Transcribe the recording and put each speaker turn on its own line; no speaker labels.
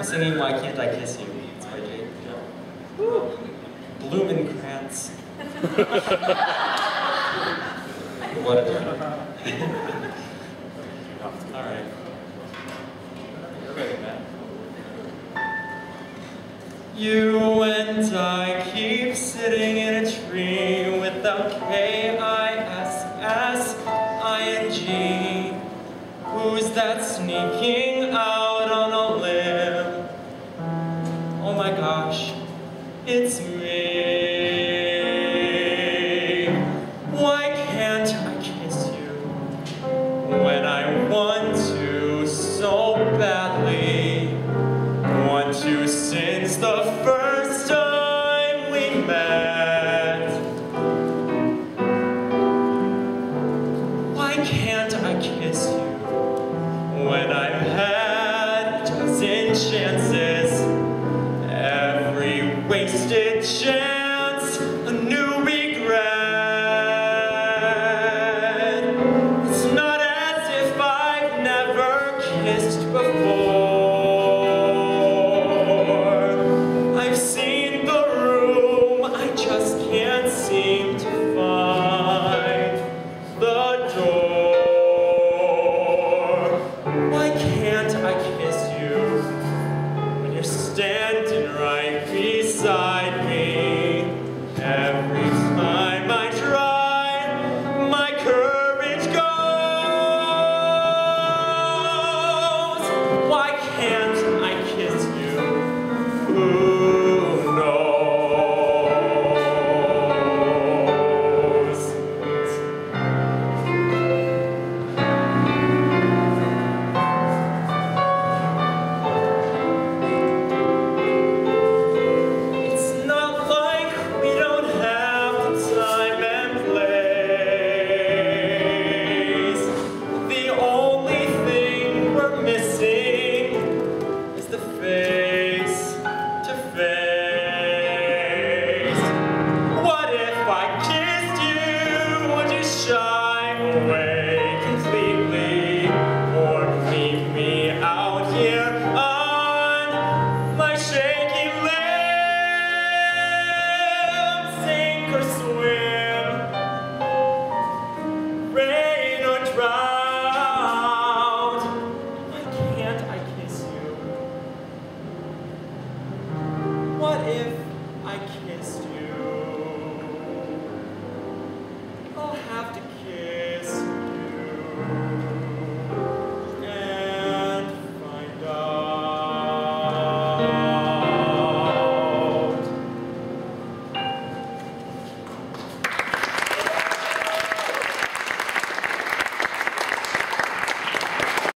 I'm singing Why Can't I Kiss You? It's by Jake. Woo! Blumenkrantz. what a All right. You're ready, Matt. You and I keep sitting in a tree without K-I-S-S-I-N-G. Who's that sneaking it's me. Why can't I kiss you when I want to so badly? Want to since the first time we met. Why can't I kiss you? when I've had dozen chances. resistir. away.